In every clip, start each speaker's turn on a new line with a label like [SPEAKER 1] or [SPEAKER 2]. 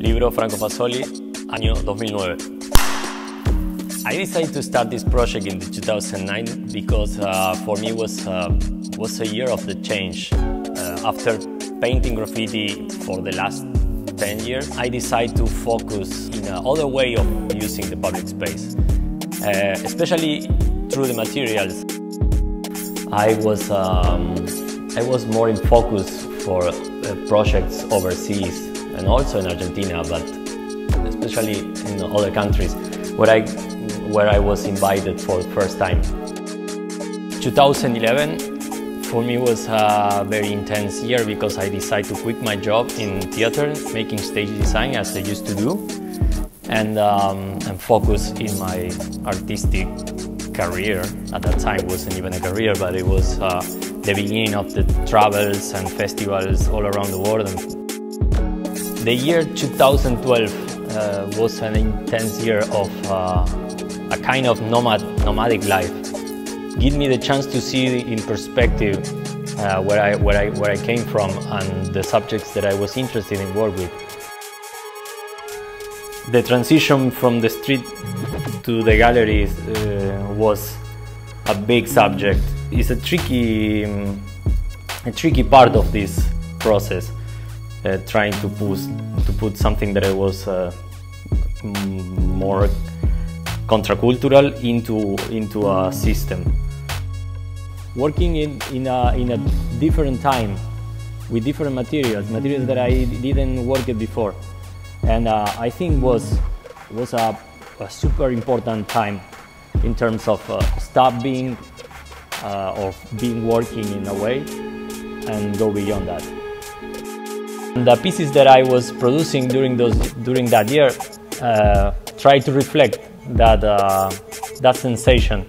[SPEAKER 1] Libro Franco Fasoli, año 2009. I decided to start this project in 2009 because uh, for me was uh, was a year of the change. Uh, after painting graffiti for the last 10 years, I decided to focus in another way of using the public space, uh, especially through the materials. I was um, I was more in focus for uh, projects overseas and also in Argentina, but especially in other countries where I where I was invited for the first time. 2011 for me was a very intense year because I decided to quit my job in theater, making stage design as I used to do, and, um, and focus in my artistic career. At that time, wasn't even a career, but it was uh, the beginning of the travels and festivals all around the world. The year 2012 uh, was an intense year of uh, a kind of nomad, nomadic life. Give me the chance to see in perspective uh, where, I, where, I, where I came from and the subjects that I was interested in work with. The transition from the street to the galleries uh, was a big subject. It's a tricky, um, a tricky part of this process, uh, trying to put, to put something that was uh, more contracultural into, into a system. Working in, in, a, in a different time with different materials, materials that I didn't work with before. And uh, I think was, was a, a, super important time in terms of uh, stop being uh, or being working in a way and go beyond that. The pieces that I was producing during, those, during that year uh, try to reflect that, uh, that sensation,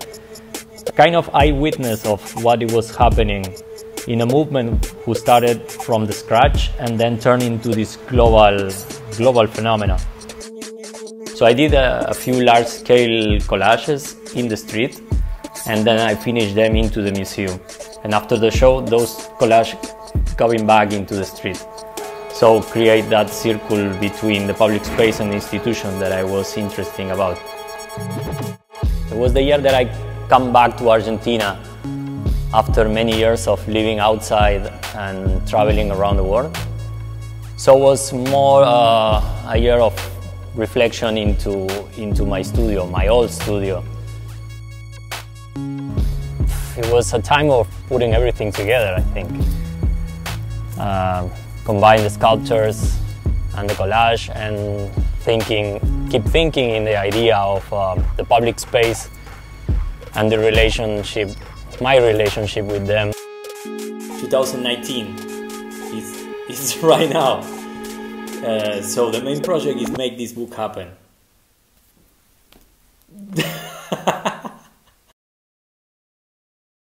[SPEAKER 1] kind of eyewitness of what it was happening in a movement who started from the scratch and then turned into this global, global phenomena. So I did a, a few large-scale collages in the street and then I finished them into the museum. And after the show, those collages coming back into the street. So create that circle between the public space and the institution that I was interested about. It was the year that I come back to Argentina after many years of living outside and traveling around the world. So it was more uh, a year of reflection into, into my studio, my old studio. It was a time of putting everything together, I think. Uh, combine the sculptures and the collage and thinking, keep thinking in the idea of uh, the public space and the relationship, my relationship with them. 2019 is, is right now. Uh, so the main project is make this book happen.